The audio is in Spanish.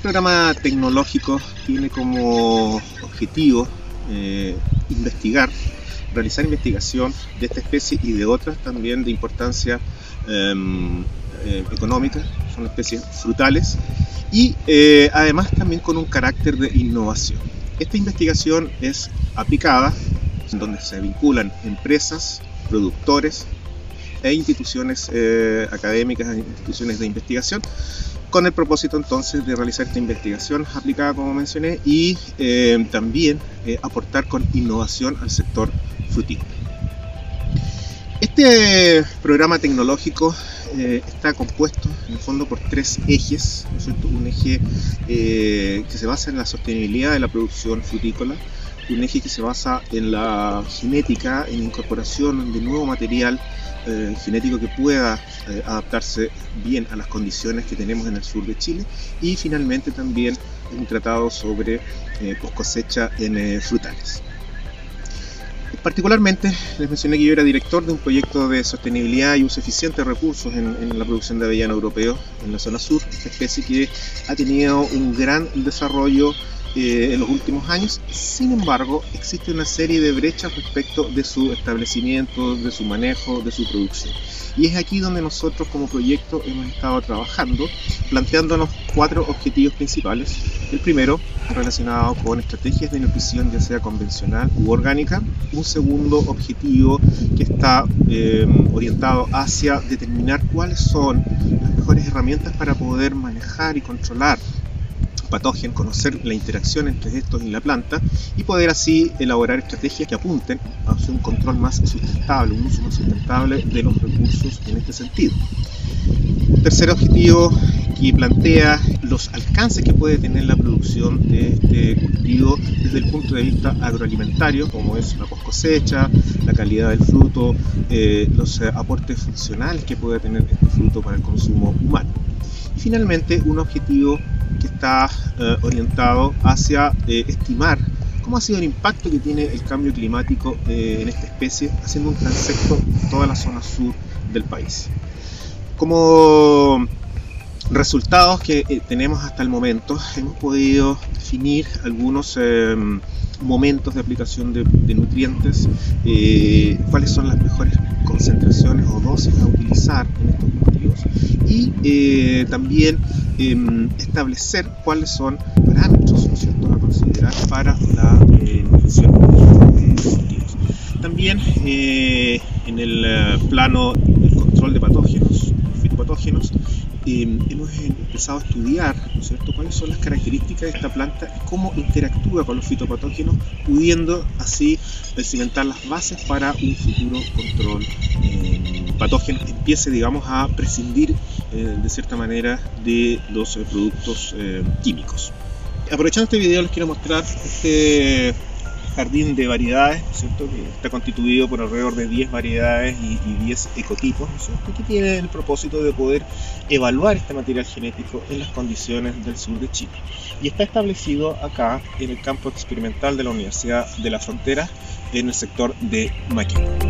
programa tecnológico tiene como objetivo eh, investigar, realizar investigación de esta especie y de otras también de importancia em, eh, económica, son especies frutales y eh, además también con un carácter de innovación. Esta investigación es aplicada, donde se vinculan empresas, productores e instituciones académicas, instituciones de investigación, con el propósito entonces de realizar esta investigación aplicada como mencioné y eh, también eh, aportar con innovación al sector frutícola. Este programa tecnológico eh, está compuesto en el fondo por tres ejes, un eje que se basa en la sostenibilidad de la producción frutícola, un eje que se basa en la genética, en incorporación de nuevo material eh, genético que pueda eh, adaptarse bien a las condiciones que tenemos en el sur de Chile y finalmente también un tratado sobre eh, cosecha en frutales. Particularmente les mencioné que yo era director de un proyecto de sostenibilidad y uso eficiente de recursos en, en, la producción de avellano europeo en la zona sur, esta especie que ha tenido un gran desarrollo eh, en los últimos años. Sin embargo, existe una serie de brechas respecto de su establecimiento, de su manejo, de su producción. Y es aquí donde nosotros como proyecto hemos estado trabajando, planteándonos cuatro objetivos principales. El primero, relacionado con estrategias de nutrición, ya sea convencional u orgánica. Un segundo objetivo que está eh, orientado hacia determinar cuáles son las mejores herramientas para poder manejar y controlar patógenos, conocer la interacción entre estos y la planta y poder así elaborar estrategias que apunten hacia un control más sustentable, un uso más sustentable de los recursos en este sentido. Tercer objetivo que plantea los alcances que puede tener la producción de este cultivo desde el punto de vista agroalimentario, como es la post cosecha, la calidad del fruto, eh, los eh, aportes funcionales que puede tener este fruto para el consumo humano. Y finalmente, un objetivo que está eh, orientado hacia eh, estimar cómo ha sido el impacto que tiene el cambio climático eh, en esta especie, haciendo un transecto en toda la zona sur del país. Como resultados que tenemos hasta el momento, hemos podido definir algunos momentos de aplicación de, de nutrientes, cuáles son las mejores concentraciones o dosis a utilizar en estos cultivos y también Em, establecer cuáles son parámetros a considerar para la eh, nutrición de cultivos. También eh, en el eh, plano del control de patógenos, fitopatógenos, em, hemos empezado a estudiar ¿no cuáles son las características de esta planta cómo interactúa con los fitopatógenos, pudiendo así cimentar las bases para un futuro control eh, patógeno empiece digamos, a prescindir eh, de cierta manera de los eh, productos eh, químicos. Aprovechando este video les quiero mostrar este jardín de variedades, ¿cierto? que está constituido por alrededor de 10 variedades y, 10 ecotipos, ¿cierto? que tiene el propósito de poder evaluar este material genético en las condiciones del sur de Chile. Y está establecido acá en el campo experimental de la Universidad de la Frontera, en el sector de Maquina.